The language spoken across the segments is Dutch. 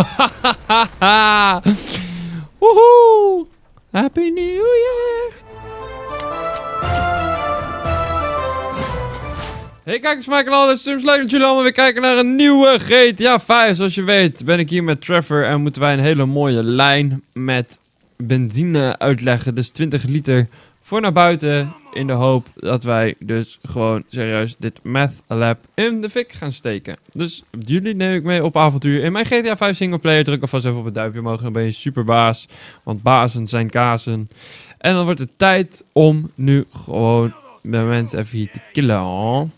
Woehoe! Happy New Year! Hey kijkers van mijn kanaal, het is Sims leuk dat jullie allemaal weer kijken naar een nieuwe GTA 5. Zoals je weet ben ik hier met Trevor en moeten wij een hele mooie lijn met benzine uitleggen. Dus 20 liter voor naar buiten in de hoop dat wij dus gewoon serieus dit meth lab in de fik gaan steken. Dus jullie neem ik mee op avontuur in mijn GTA 5 singleplayer. Druk alvast even op het duimpje omhoog, dan ben je super baas. Want bazen zijn kazen. En dan wordt het tijd om nu gewoon de mensen even hier te killen.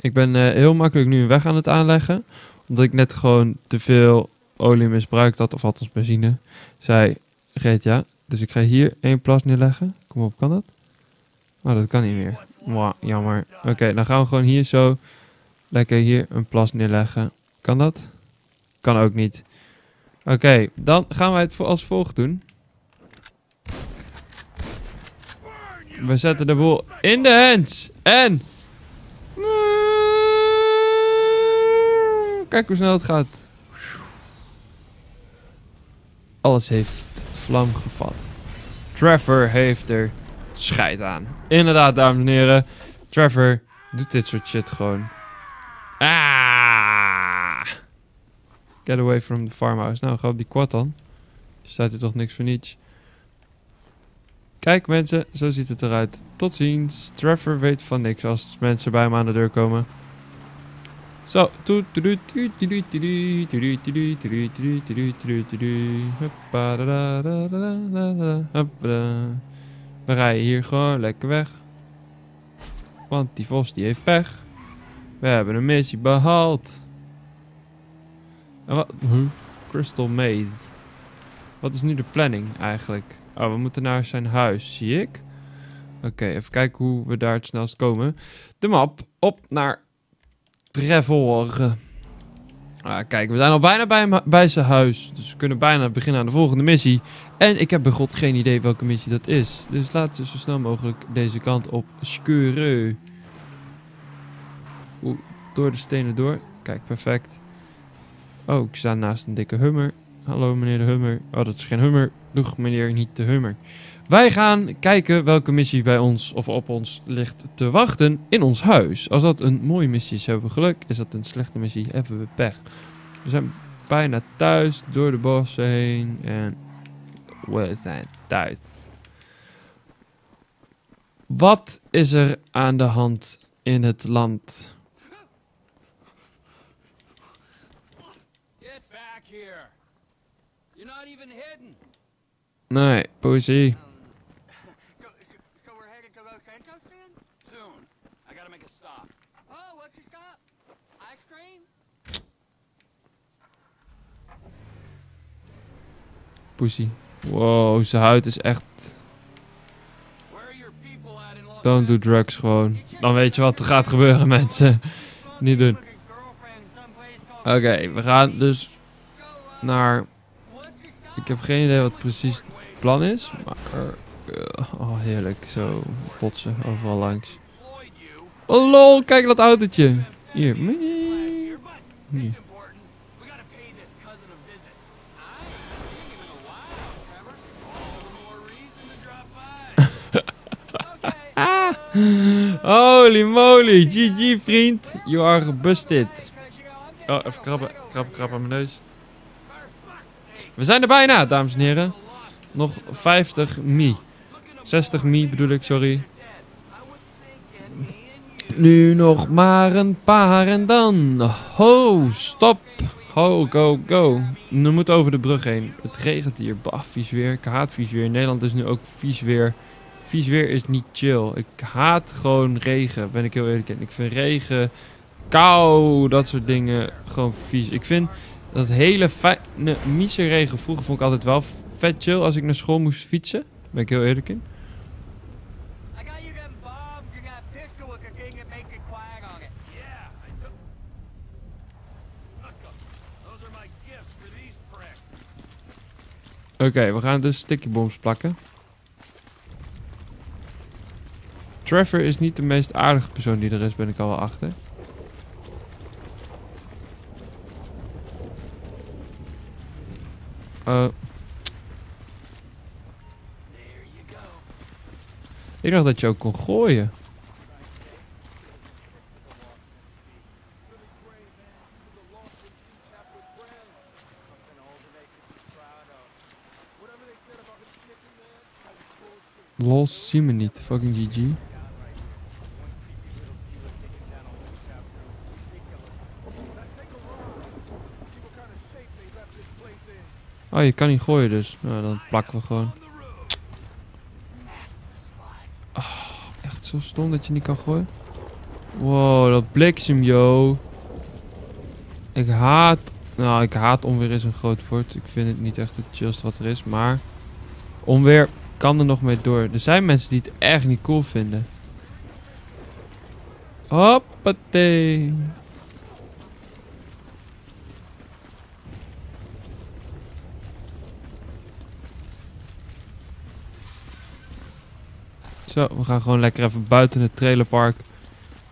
Ik ben eh, heel makkelijk nu een weg aan het aanleggen. Omdat ik net gewoon te veel olie misbruikt had, of althans benzine. Zei GTA. Dus ik ga hier één plas neerleggen. Kom op, kan dat? Oh, dat kan niet meer. Mwah, jammer. Oké, dan gaan we gewoon hier zo lekker hier een plas neerleggen. Kan dat? Kan ook niet. Oké, dan gaan wij het als volgt doen. We zetten de boel in de hands. En... Kijk hoe snel het gaat. Alles heeft vlam gevat. Trevor heeft er scheid aan. Inderdaad, dames en heren. Trevor doet dit soort shit gewoon. Ah! Get away from the farmhouse. Nou, ga op die quad dan. Staat er toch niks voor niets. Kijk mensen, zo ziet het eruit. Tot ziens. Trevor weet van niks als mensen bij hem aan de deur komen. Zo. We rijden hier gewoon lekker weg. Want die vos die heeft pech. We hebben een missie behaald. En wat? Crystal Maze. Wat is nu de planning eigenlijk? Oh, we moeten naar zijn huis, zie ik. Oké, even kijken hoe we daar het snelst komen. De map op naar Trevor. Ah, kijk, we zijn al bijna bij, bij zijn huis. Dus we kunnen bijna beginnen aan de volgende missie. En ik heb bij god geen idee welke missie dat is. Dus laten we zo snel mogelijk deze kant op skeuren. Oeh, door de stenen door. Kijk, perfect. Oh, ik sta naast een dikke hummer. Hallo meneer de hummer. Oh, dat is geen hummer. Doeg meneer, niet de hummer. Wij gaan kijken welke missie bij ons of op ons ligt te wachten in ons huis. Als dat een mooie missie is, hebben we geluk. Is dat een slechte missie, hebben we pech. We zijn bijna thuis, door de bossen heen. En we zijn thuis. Wat is er aan de hand in het land? Get back here. You're not even hidden. Nee, poëzie. Poesie. Wow, zijn huid is echt... Don't do drugs gewoon. Dan weet je wat er gaat gebeuren, mensen. Niet doen. Oké, we gaan dus naar... Ik heb geen idee wat precies het plan is. Maar... oh, heerlijk. Zo potsen overal langs. Oh lol, kijk dat autootje. Hier. Hier. Holy moly. GG vriend. You are busted. Oh, even krabben. Krabben, krabben aan mijn neus. We zijn er bijna, dames en heren. Nog 50 mi. 60 mi bedoel ik, sorry. Nu nog maar een paar en dan. Ho, stop. Ho, go, go. We moeten over de brug heen. Het regent hier. Bah, vies weer. Ik haat vies weer. Nederland is nu ook vies weer. Vies weer is niet chill. Ik haat gewoon regen, ben ik heel eerlijk in. Ik vind regen, kou, dat soort dingen gewoon vies. Ik vind dat hele fijne, miese regen vroeger vond ik altijd wel vet chill als ik naar school moest fietsen. Ben ik heel eerlijk in. Oké, we gaan dus sticky bombs plakken. Trevor is niet de meest aardige persoon die er is, ben ik al wel achter. Oh. Ik dacht dat je ook kon gooien. Lol, zie me niet. Fucking GG. Oh, je kan niet gooien dus. Nou, dan plakken we gewoon. Ah, echt zo stom dat je niet kan gooien. Wow, dat bliksem, yo. Ik haat... Nou, ik haat onweer is een groot woord. Ik vind het niet echt het chillst wat er is. Maar onweer kan er nog mee door. Er zijn mensen die het echt niet cool vinden. Hoppatee. Zo, we gaan gewoon lekker even buiten het trailerpark.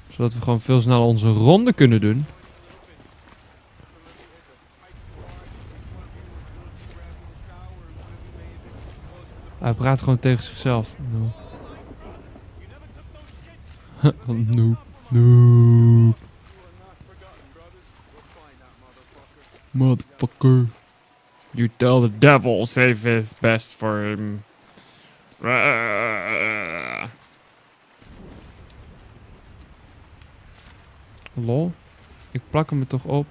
Zodat we gewoon veel sneller onze ronde kunnen doen. Hij praat gewoon tegen zichzelf. Noob. Noob. Motherfucker. You tell the devil save his best for him. Lol. Ik plak hem er toch op.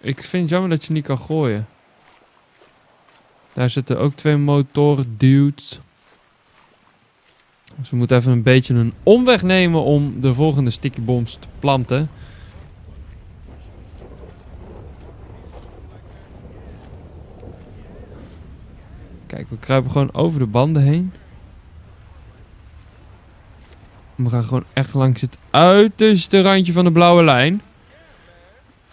Ik vind het jammer dat je niet kan gooien. Daar zitten ook twee motoren dudes. Dus we moeten even een beetje een omweg nemen om de volgende sticky bombs te planten. Kijk, we kruipen gewoon over de banden heen. We gaan gewoon echt langs het uiterste randje van de blauwe lijn.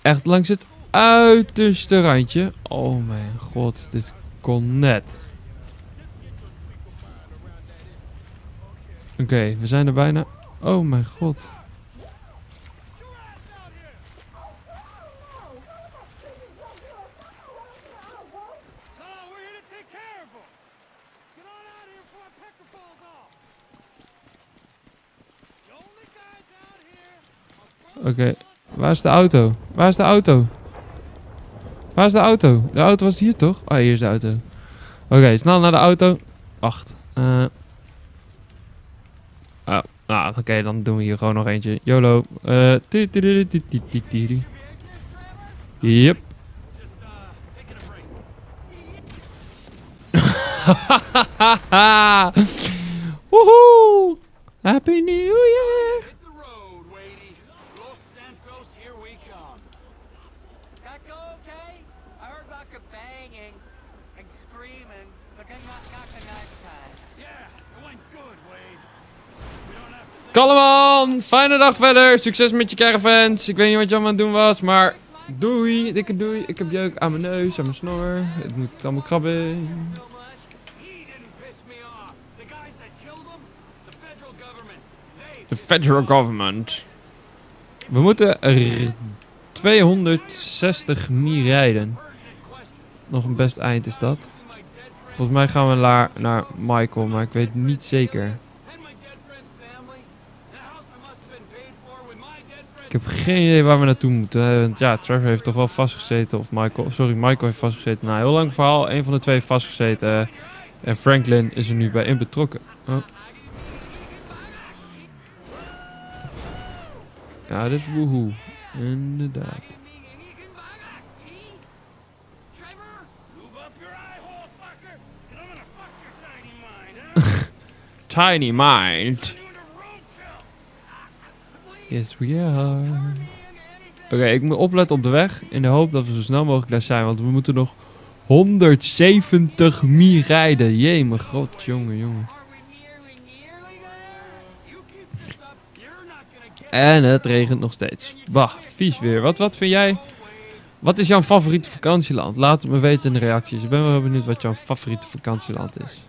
Echt langs het uiterste randje. Oh mijn god, dit kon net. Oké, we zijn er bijna. Oh mijn god. No, no, we're here to take care of him. Get on out of here before I peck your balls off. The only guys out here Oké, waar is de auto? Waar is de auto? Waar is de auto? De auto was hier toch? Oh, hier is de auto. Oké, snel naar de auto. Wacht. eh oh, nou, oké, dan doen we hier gewoon nog eentje. YOLO. Eh. Yep. uh a break. Woehoe! Happy New Year! Kalleman, fijne dag verder. Succes met je caravans. Ik weet niet wat je allemaal aan het doen was, maar doei, dikke doei. Ik heb jeuk aan mijn neus, aan mijn snor. Het moet allemaal krabben. De federal government. We moeten er 260 mi rijden. Nog een best eind is dat. Volgens mij gaan we naar, naar Michael, maar ik weet niet zeker. Ik heb geen idee waar we naartoe moeten. Want ja, Trevor heeft toch wel vastgezeten. Of Michael. Sorry, Michael heeft vastgezeten. Nou, heel lang verhaal. Een van de twee heeft vastgezeten. eh, en Franklin is er nu bij in betrokken. Oh. Ja, is woehoe. Inderdaad. Tiny mind. Yes, we are. Oké, ik moet opletten op de weg. In de hoop dat we zo snel mogelijk daar zijn. Want we moeten nog 170 mi rijden. Jee, mijn god, jongen, jongen. En het regent nog steeds. Bah, vies weer. Wat, wat vind jij? Wat is jouw favoriete vakantieland? Laat het me weten in de reacties. Ik ben wel benieuwd wat jouw favoriete vakantieland is.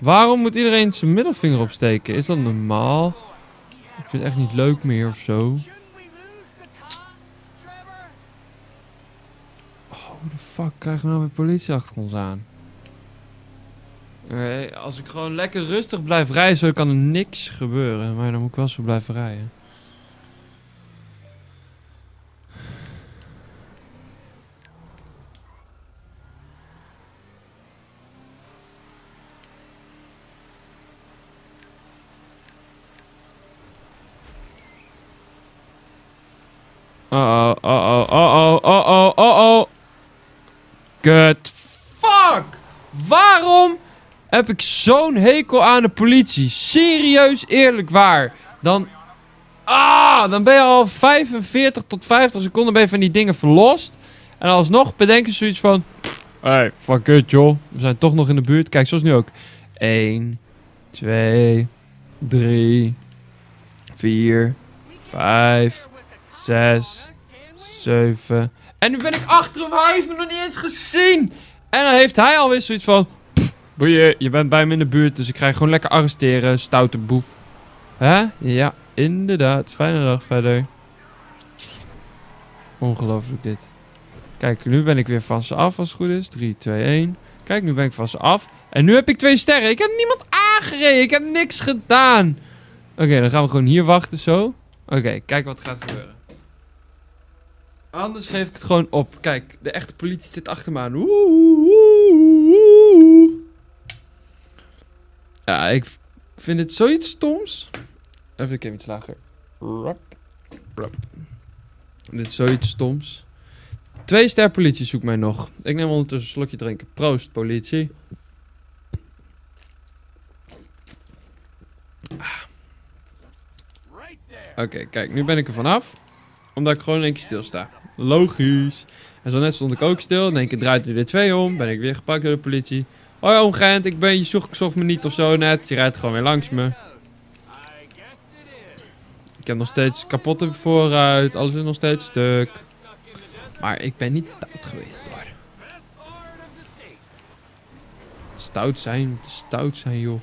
Waarom moet iedereen zijn middelvinger opsteken? Is dat normaal? Ik vind het echt niet leuk meer of zo. Trevor? Hoe de fuck krijgen we nou weer politie achter ons aan? Nee, als ik gewoon lekker rustig blijf rijden, zo kan er niks gebeuren. Maar dan moet ik wel zo blijven rijden. Uh-oh, uh-oh, uh-oh, uh-oh, uh-oh. Kut. Fuck! Waarom heb ik zo'n hekel aan de politie? Serieus, eerlijk waar. Dan... Ah, dan ben je al 45 tot 50 seconden ben van die dingen verlost. En alsnog bedenken ze zoiets van... Hey, fuck it joh. We zijn toch nog in de buurt. Kijk, zoals nu ook. 1, 2, 3, 4, 5, 6, 7. En nu ben ik achter hem. Hij heeft me nog niet eens gezien. En dan heeft hij alweer zoiets van... "Pff, Boeien, je bent bij hem in de buurt. Dus ik ga gewoon lekker arresteren. Stoute boef. Hè? Ja, inderdaad. Fijne dag verder. Ongelooflijk dit. Kijk, nu ben ik weer van ze af als het goed is. 3, 2, 1. Kijk, nu ben ik van ze af. En nu heb ik twee sterren. Ik heb niemand aangereden. Ik heb niks gedaan. Oké, dan gaan we gewoon hier wachten zo. Oké, kijk wat gaat gebeuren. Anders geef ik het gewoon op. Kijk, de echte politie zit achter me aan. Ja, ik vind het zoiets stoms. Even een keer iets lager. Dit is zoiets stoms. Twee ster politie zoekt mij nog. Ik neem ondertussen een slokje drinken. Proost, politie. there. Oké, kijk, nu ben ik er vanaf. Omdat ik gewoon in één keer stilsta. Logisch. En zo net stond ik ook stil. In één keer draait hij er twee om. Ben ik weer gepakt door de politie. Hoi omgent, ik ben, je zocht, zocht me niet of zo net. Je rijdt gewoon weer langs me. Ik heb nog steeds kapotte vooruit. Alles is nog steeds stuk. Maar ik ben niet stout geweest hoor. Stout zijn, stout zijn joh.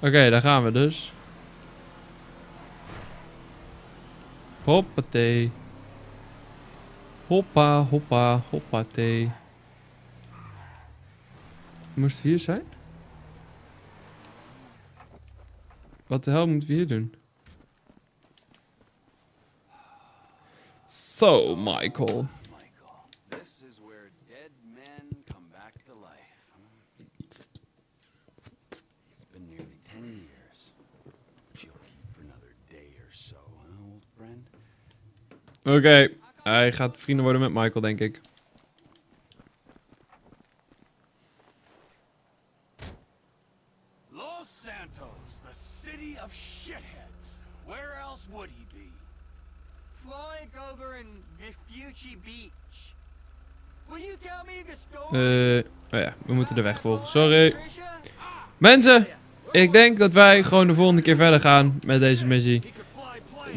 Oké, daar gaan we dus. Hoppatee. Hoppa, hoppa, hoppatee. Moest hier zijn? Wat de hel moeten we hier doen? Zo, Michael. Michael, Oké, hij gaat vrienden worden met Michael, denk ik. Los Santos, the city of shitheads. Where else would he be? Floyd's over in Vespucci Beach. Will you tell me the story? Eh, oh ja, we moeten de weg volgen. Sorry. Mensen, ik denk dat wij gewoon de volgende keer verder gaan met deze missie.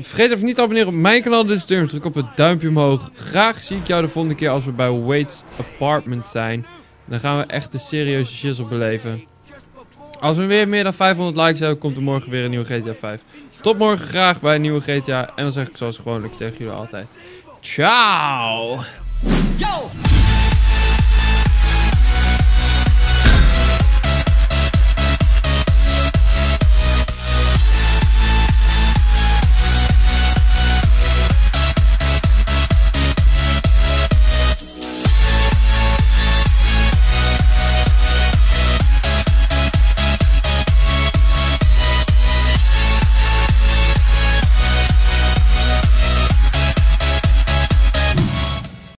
Vergeet even niet te abonneren op mijn kanaal, dus. Druk op het duimpje omhoog. Graag zie ik jou de volgende keer als we bij Wade's Apartment zijn. Dan gaan we echt de serieuze shizzle beleven. Als we weer meer dan 500 likes hebben, komt er morgen weer een nieuwe GTA 5. Tot morgen graag bij een nieuwe GTA. En dan zeg ik zoals gewoonlijk tegen jullie altijd. Ciao! Yo,